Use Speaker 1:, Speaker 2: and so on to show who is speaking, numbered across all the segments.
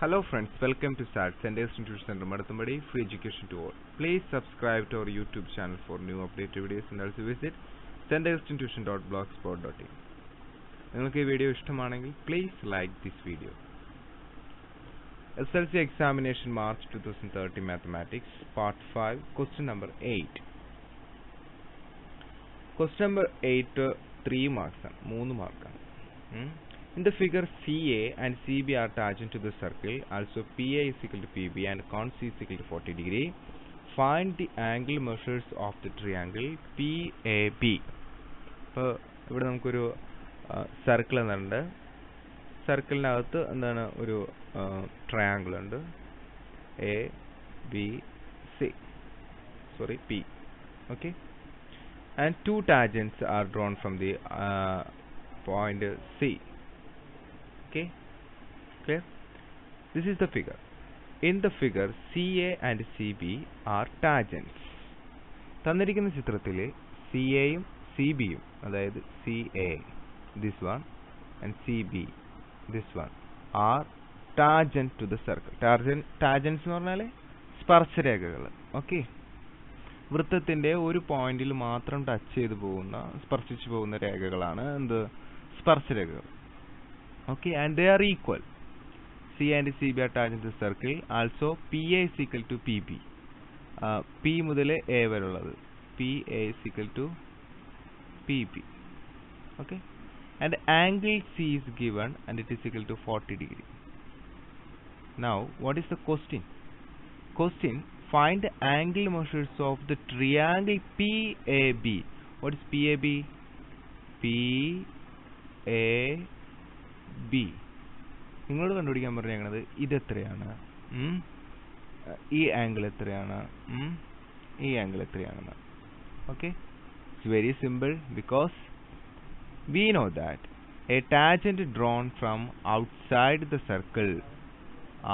Speaker 1: Hello friends, welcome to SAT, Center Institute Center, Madathambadi, free education to all. Please subscribe to our YouTube channel for new updated videos and also visit centerinstitution.blogspot.in. നിങ്ങൾക്ക് ഈ video ഇഷ്ടമാണെങ്കിൽ please like this video S L C examination March two thousand thirty mathematics part five question number eight question number eight three marks ആണ് മൂന്ന് മാർക്കാണ് In the figure CA and CB are tangent to the circle, also PA is equal to PB and con C is equal to 40 degree. Find the angle measures of the triangle PAB. ഇപ്പോൾ ഇവിടെ നമുക്കൊരു circle എന്നുണ്ട് സർക്കിളിനകത്ത് എന്താണ് ഒരു triangle ഉണ്ട് A B C sorry P okay and two tangents are drawn from the point point okay clear this is the figure. In the figure CA and CB are tangents. തന്നിരിക്കുന്ന ചിത്രത്തിൽ C എയും C ബിയും അതായത് C A this one and C B this one are tangent to the circle tangent tangents എന്ന് പറഞ്ഞാൽ സ്പർശരേഖകൾ okay വൃത്തത്തിന്റെ ഒരു പോയിന്റിൽ മാത്രം ടച്ച് ചെയ്തു പോകുന്ന സ്പർശിച്ചു പോകുന്ന രേഖകളാണ് എന്ത്? സ്പർശരേഖകൾ okay? And they are equal. C and CB are tangent to the circle also PA is equal to PB uh, P മുതൽ A വരെ ഉള്ളത് PA is equal to PB okay and angle C is given and it is equal to 40 degree now what is the question question find the angle measures of the triangle PAB what is PAB PA B നിങ്ങളോട് കണ്ടുപിടിക്കാൻ പറഞ്ഞേക്കണത് ഇതെത്രയാണ് ഈ angle എത്രയാണ്? ഈ angle എത്രയാണെന്ന്. Okay it's very simple because we know that a tangent drawn from outside the circle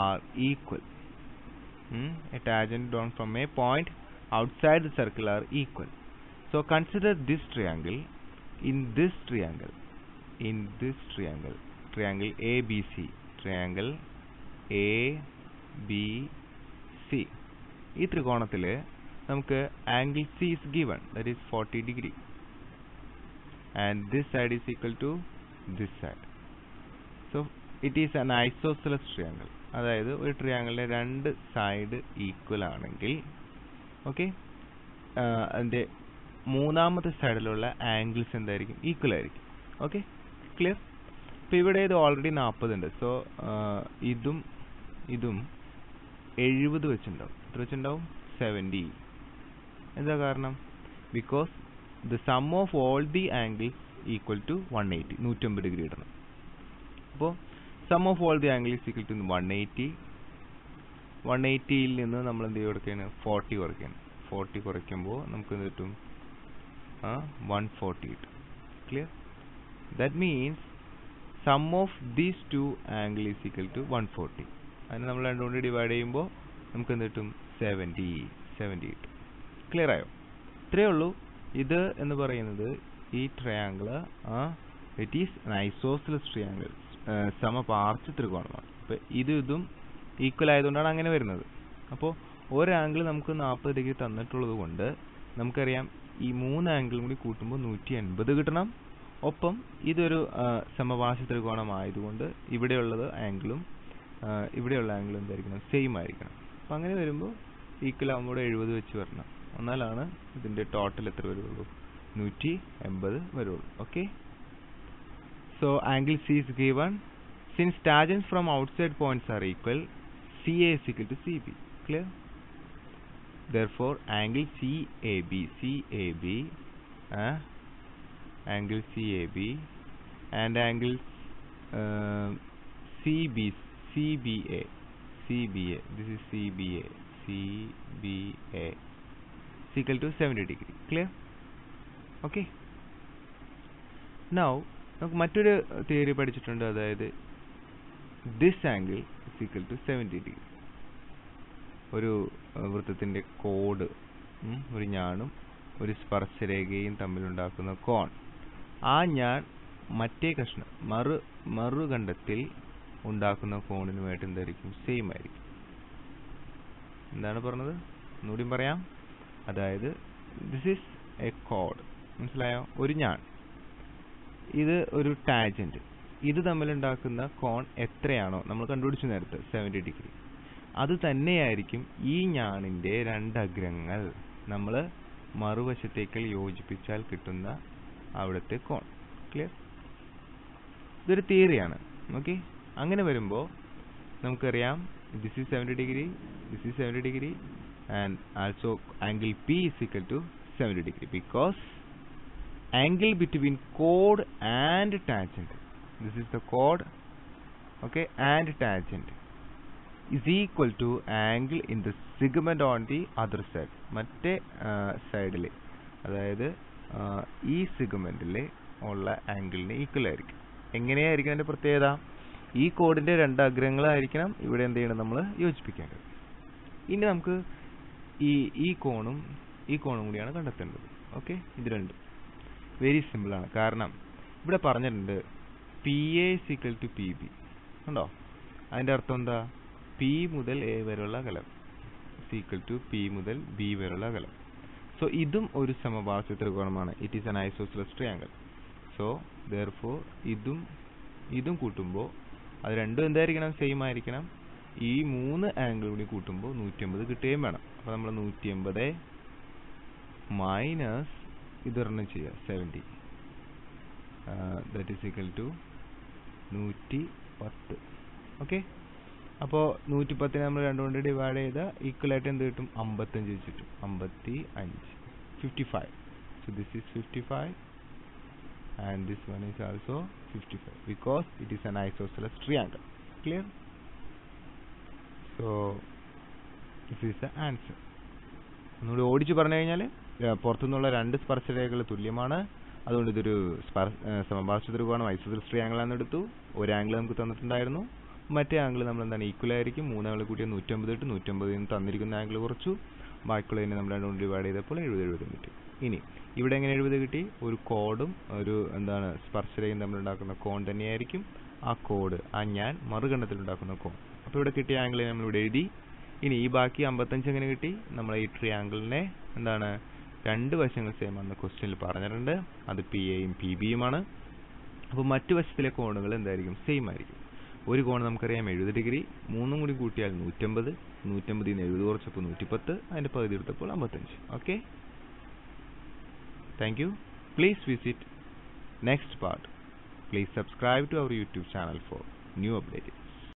Speaker 1: are equal a tangent drawn from a point outside the circle are equal. So consider this triangle in this triangle. In this triangle. Triangle ABC triangle C ഈ ത്രികോണത്തിൽ നമുക്ക് angle C is given that is forty degree and this side is equal to this side so it is an isosceles triangle അതായത് ഒരു ട്രിയാങ്കിളിന്റെ രണ്ട് side equal ആണെങ്കിൽ okay അതിന്റെ മൂന്നാമത്തെ സൈഡിലുള്ള ആംഗിൾസ് എന്തായിരിക്കും? ഈക്വൽ ആയിരിക്കും. ഓക്കെ ക്ലിയർ ഇപ്പോൾ ഇവിടെ ഇത് ഓൾറെഡി നാൽപ്പതുണ്ട് സോ ഇതും ഇതും എഴുപത് വെച്ചുണ്ടാവും എത്ര വെച്ചുണ്ടാവും സെവന്റി എന്താ കാരണം? Because the sum of all the angles equal to one eighty നൂറ്റമ്പത് ഡിഗ്രി ഇടണം. അപ്പോൾ sum of all the angles equal to one eighty one എയ്റ്റിയിൽ നിന്ന് നമ്മൾ എന്ത് കൊടുക്കുകയാണ്? ഫോർട്ടി കുറയ്ക്കുകയാണ്. ഫോർട്ടി കുറയ്ക്കുമ്പോൾ നമുക്ക് എന്ത് കിട്ടും വൺ ഫോർട്ടി കിട്ടും. Clear that means sum of these two angle is equal to one forty അതിന് നമ്മൾ രണ്ടുകൊണ്ട് ഡിവൈഡ് ചെയ്യുമ്പോൾ നമുക്ക് എന്ത് കിട്ടും? സെവന്റി സെവന്റി കിട്ടും ക്ലിയർ ആയോ? ഇത്രയേ ഉള്ളൂ. ഇത് എന്ന് പറയുന്നത് ഈ triangle it is isosceles triangle സമപാർശ്വ ത്രികോണമാണ്. അപ്പോൾ ഇത് ഇതും ഈക്വൽ ആയതുകൊണ്ടാണ് അങ്ങനെ വരുന്നത്. അപ്പോൾ ഒരാംഗിൾ നമുക്ക് നാൽപ്പത് ഡിഗ്രി തന്നിട്ടുള്ളത് കൊണ്ട് നമുക്കറിയാം ഈ മൂന്ന് ആംഗിളും കൂടി കൂട്ടുമ്പോൾ നൂറ്റി എൺപത് കിട്ടണം. ഒപ്പം ഇതൊരു സമവാസി ത്രികോണമായതുകൊണ്ട് ഇവിടെയുള്ളത് ആംഗിളും ഇവിടെയുള്ള ആംഗിളും എന്തായിരിക്കണം സെയിം ആയിരിക്കണം. അപ്പം അങ്ങനെ വരുമ്പോൾ ഈക്വൽ ആകുമ്പോൾ എഴുപത് വെച്ച് വരണം. എന്നാലാണ് ഇതിന്റെ ടോട്ടൽ എത്ര വരുള്ളൂ? നൂറ്റി എൺപത് വരുള്ളൂ. Okay so angle C is given since tangents from outside points are equal C A is equal to C B clear therefore angle C A B C A uh, angle CAB and angle uh, CB CBA CBA this is CBA CBA is equal to 70 degree clear? Okay. Now നമുക്ക് മറ്റൊരു theory പഠിച്ചിട്ടുണ്ട് അതായത് this angle is equal to seventy degree ഒരു വൃത്തത്തിന്റെ code ഒരു ഞാണും ഒരു സ്പർശരേഖയും തമ്മിലുണ്ടാക്കുന്ന കോൺ. ആ ഞാൻ മറ്റേ കഷ്ണം മറു മറുകണ്ഠത്തിൽ ഉണ്ടാക്കുന്ന കോണിനുമായിട്ട് എന്തായിരിക്കും? സെയിം ആയിരിക്കും. എന്താണ് പറഞ്ഞത്? ഒന്നുകൂടിയും പറയാം. അതായത് ദിസ് ഈസ് എ കോഡ് മനസ്സിലായോ? ഒരു ഞാൻ. ഇത് ഒരു ടാജന്റ് ഇത് തമ്മിലുണ്ടാക്കുന്ന കോൺ എത്രയാണോ? നമ്മൾ കണ്ടുപിടിച്ചു നേരത്തെ സെവന്റി ഡിഗ്രി അത് തന്നെയായിരിക്കും ഈ ഞാണിന്റെ രണ്ടഗ്രങ്ങൾ. നമ്മൾ മറുവശത്തേക്ക് യോജിപ്പിച്ചാൽ കിട്ടുന്ന അവിടുത്തെ കോൺ ക്ലിയർ ഇതൊരു തിയറിയാണ് ഓക്കെ അങ്ങനെ വരുമ്പോൾ നമുക്കറിയാം this is seventy degree this is seventy degree and also angle P is equal to seventy degree because angle between code and tangent. This is the code okay and tangent is equal to angle in the segment on the other side മറ്റേ സൈഡിൽ അതായത് ഈ സിഗ്മെന്റിൽ ഉള്ള ആംഗിളിന് equal ആയിരിക്കും. എങ്ങനെയായിരിക്കും അതിന്റെ പ്രത്യേകത? ഈ കോഡിന്റെ രണ്ട് അഗ്രങ്ങളായിരിക്കണം ഇവിടെ എന്ത് ചെയ്യണം നമ്മൾ യോജിപ്പിക്കേണ്ടത്. ഇനി നമുക്ക് ഈ ഈ കോണും ഈ കോണും കൂടിയാണ് കണ്ടെത്തേണ്ടത്. ഓക്കെ? ഇത് രണ്ടും. വെരി സിമ്പിൾ ആണ്. കാരണം ഇവിടെ പറഞ്ഞിട്ടുണ്ട് P A equal to P B ഉണ്ടോ? അതിന്റെ അർത്ഥം എന്താ? പി മുതൽ എ വരെയുള്ള അകലം. സീക്വൽ ടു പി മുതൽ ബി വരെയുള്ള അകലം. സോ ഇതും ഒരു സമപാർശ്വ ത്രികോണമാണ്. It is an isosceles triangle so therefore ഇതും ഇതും കൂട്ടുമ്പോൾ അത് രണ്ടും എന്തായിരിക്കണം? സെയിം ആയിരിക്കണം. ഈ മൂന്ന് ആംഗിൾ കൂടി കൂട്ടുമ്പോൾ നൂറ്റിയമ്പത് കിട്ടുകയും വേണം. അപ്പോൾ നമ്മൾ നൂറ്റിയമ്പത് മൈനസ് ഇതൊരെണ്ണം ചെയ്യുക seventy that is equal to നൂറ്റി പത്ത്. ഓക്കെ അപ്പോൾ നൂറ്റി പത്തിനെ നമ്മൾ രണ്ടു കൊണ്ട് ഡിവൈഡ് ചെയ്താൽ ഈക്വൽ ആയിട്ട് എന്ത് കിട്ടും? അമ്പത്തഞ്ച് വെച്ച് കിട്ടും അമ്പത്തി അഞ്ച് fifty five so this is fifty five and this one is also fifty five because it is an isosceles triangle clear so this is the answer ഒന്നുകൂടി ഓടിച്ച് പറഞ്ഞു കഴിഞ്ഞാൽ പുറത്തുനിന്നുള്ള രണ്ട് സ്പർശരേഖകൾ തുല്യമാണ്. അതുകൊണ്ട് ഇതൊരു സമപാർശ്വ ത്രികോണം ഐസോസലസ് ആംഗിൾ ആണെന്ന് എടുത്തു. ഒരു ആംഗിൾ നമുക്ക് തന്നിട്ടുണ്ടായിരുന്നു. മറ്റേ ആംഗിൾ നമ്മൾ എന്താണ് ഈക്വൽ ആയിരിക്കും മൂന്നാംഗിൾ കൂട്ടിയ നൂറ്റമ്പത് ഇട്ട് നൂറ്റമ്പതിൽ നിന്ന് തന്നിരിക്കുന്ന ആംഗിൾ കുറച്ചു. ബാക്കിയുള്ളതിനെ നമ്മൾ രണ്ടുകൊണ്ട് ഡിവൈഡ് ചെയ്തപ്പോൾ എഴുപത് എഴുപത് കിട്ടി. ഇനി ഇവിടെ എങ്ങനെ എഴുപത് കിട്ടി? ഒരു കോഡും ഒരു എന്താണ് സ്പർശരയും തമ്മിൽ ഉണ്ടാക്കുന്ന കോൺ തന്നെയായിരിക്കും. ആ കോഡ് ആ ഞാൻ മറുകണ്ഠത്തിൽ ഉണ്ടാക്കുന്ന കോൺ അപ്പോൾ ഇവിടെ കിട്ടിയ ആംഗിളിനെ നമ്മൾ ഇവിടെ എഴുതി. ഇനി ഈ ബാക്കി അമ്പത്തഞ്ച് എങ്ങനെ കിട്ടി? നമ്മൾ ഈ ട്രിയാങ്കിളിനെ എന്താണ് രണ്ട് വശങ്ങൾ സെയിം ആണെന്ന് ക്വസ്റ്റ്യനിൽ പറഞ്ഞിട്ടുണ്ട്. അത് പി എയും പി ബിയുമാണ് അപ്പോൾ മറ്റു വശത്തിലെ കോണുകൾ എന്തായിരിക്കും? സെയിം ആയിരിക്കും. ഒരു കോൺ നമുക്കറിയാം എഴുപത് ഡിഗ്രി മൂന്നും കൂടി കൂട്ടിയാൽ നൂറ്റമ്പത് നൂറ്റമ്പതിൽ നിന്ന് എഴുപത് കുറച്ചപ്പോൾ നൂറ്റിപ്പത്ത് അതിന്റെ പകുതി എടുത്തപ്പോൾ അമ്പത്തഞ്ച്. Okay? Thank you please visit next part please subscribe to our YouTube channel for new update